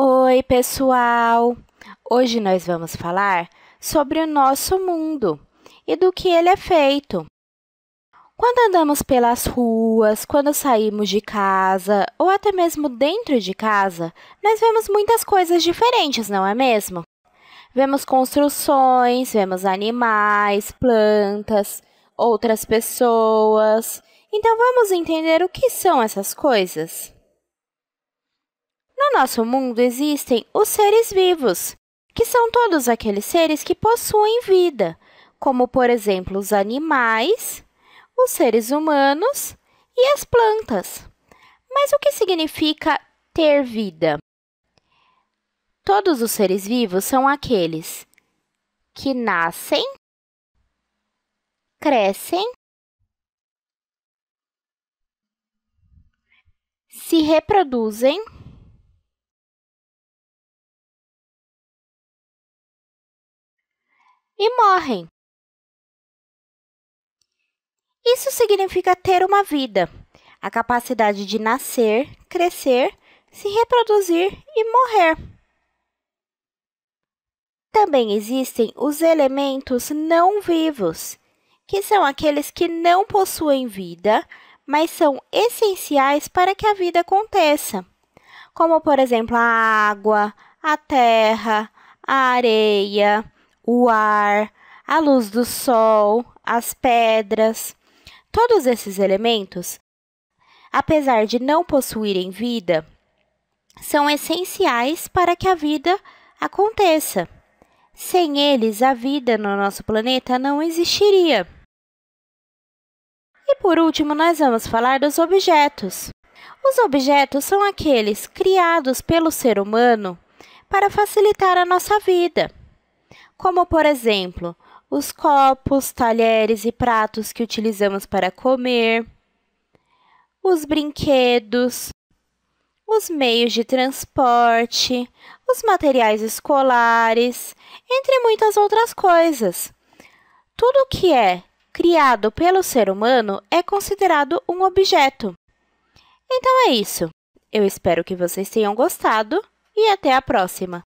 Oi, pessoal! Hoje nós vamos falar sobre o nosso mundo e do que ele é feito. Quando andamos pelas ruas, quando saímos de casa ou até mesmo dentro de casa, nós vemos muitas coisas diferentes, não é mesmo? Vemos construções, vemos animais, plantas, outras pessoas. Então vamos entender o que são essas coisas? No nosso mundo existem os seres vivos, que são todos aqueles seres que possuem vida, como, por exemplo, os animais, os seres humanos e as plantas. Mas o que significa ter vida? Todos os seres vivos são aqueles que nascem, crescem, se reproduzem e morrem. Isso significa ter uma vida, a capacidade de nascer, crescer, se reproduzir e morrer. Também existem os elementos não vivos, que são aqueles que não possuem vida, mas são essenciais para que a vida aconteça, como, por exemplo, a água, a terra, a areia, o ar, a luz do sol, as pedras. Todos esses elementos, apesar de não possuírem vida, são essenciais para que a vida aconteça. Sem eles, a vida no nosso planeta não existiria. E por último, nós vamos falar dos objetos. Os objetos são aqueles criados pelo ser humano para facilitar a nossa vida como, por exemplo, os copos, talheres e pratos que utilizamos para comer, os brinquedos, os meios de transporte, os materiais escolares, entre muitas outras coisas. Tudo que é criado pelo ser humano é considerado um objeto. Então é isso. Eu espero que vocês tenham gostado e até a próxima!